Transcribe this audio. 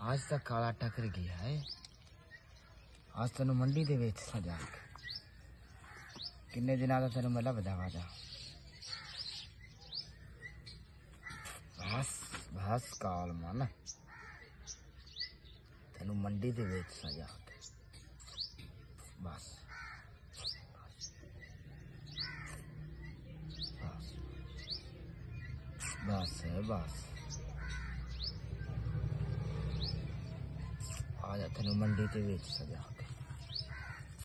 आज तक काला टकर गया है ਅੱਜ ਤੈਨੂੰ ਮੰਡੀ ਦੇ ਵਿੱਚ ਸਜਾ ਕੇ। ਕਿੰਨੇ ਦਿਨਾਂ ਦਾ ਤੈਨੂੰ ਮੈਂ ਲੱਭਦਾ ਵਾਦਾ ਬਸ ਬਸ ਕਾਲ ਮਨ। ਤੈਨੂੰ ਮੰਡੀ ਦੇ ਵਿੱਚ ਸਜਾ ਕੇ। ਬਸ ਹੈ ਬਸ। ਆ ਜਾ ਤੈਨੂੰ ਮੰਡੀ ਤੇ ਵੇਚ ਸਜਾ।